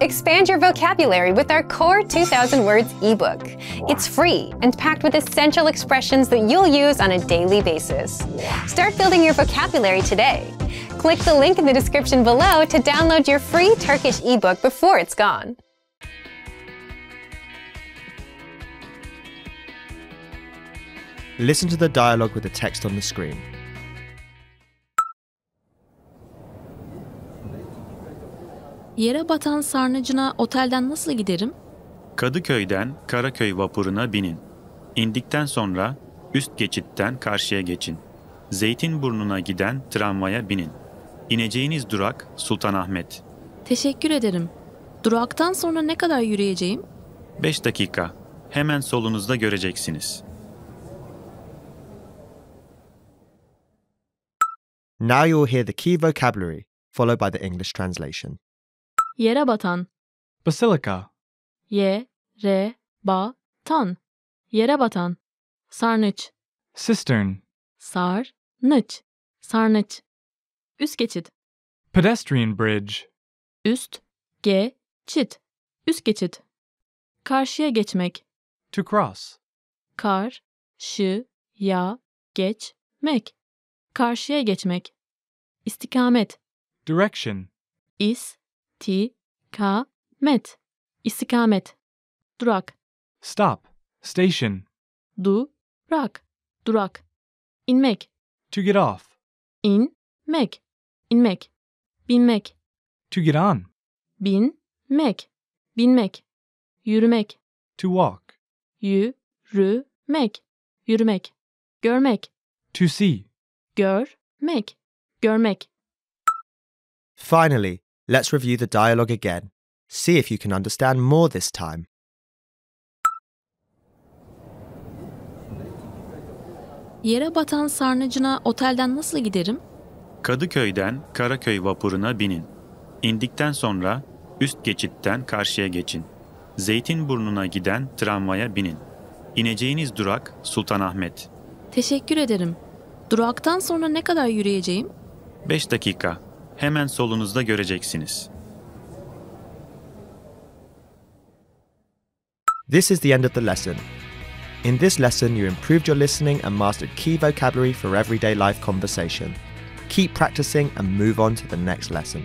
Expand your vocabulary with our Core 2000 Words ebook. It's free and packed with essential expressions that you'll use on a daily basis. Start building your vocabulary today. Click the link in the description below to download your free Turkish ebook before it's gone. Listen to the dialogue with the text on the screen. Yere batan sarnıcına otelden nasıl giderim? Kadıköy'den Karaköy vapuruna binin. İndikten sonra üst geçitten karşıya geçin. Zeytinburnu'na giden tramvaya binin. İneceğiniz durak Sultanahmet. Teşekkür ederim. Duraktan sonra ne kadar yürüyeceğim? 5 dakika. Hemen solunuzda göreceksiniz. Now you'll hear the key vocabulary, followed by the English translation. Yere batan. Basilica, Ye, re, ba, tan. Yere batan. Sarnıç. cistern, Sar, nıç. Sarnıç. Üst geçit. pedestrian bridge, Üst, ge, çit. Üst geçit. Karşıya geçmek. to cross, Kar, şı, ya, geç, mek. Karşıya geçmek. İstikamet. direction, İs, ti, ka, met. İstikamet. Durak. stop, station, Du, rak. Durak. İnmek. to get off, İn, mek. İnmek. Binmek. to get on, Bin, mek. Binmek. Yürümek. to walk, Yürümek. Yürümek. Görmek. to see. Görmek. Görmek. Finally, let's review the dialogue again. See if you can understand more this time. Yere batan sarnıcına otelden nasıl giderim? Kadıköy'den Karaköy vapuruna binin. İndikten sonra üst geçitten karşıya geçin. Zeytinburnu'na giden tramvaya binin. İneceğiniz durak Sultanahmet. Teşekkür ederim. Duraktan sonra ne kadar yürüyeceğim? 5 dakika. Hemen solunuzda göreceksiniz. This is the end of the lesson. In this lesson, you improved your listening and mastered key vocabulary for everyday life conversation. Keep practicing and move on to the next lesson.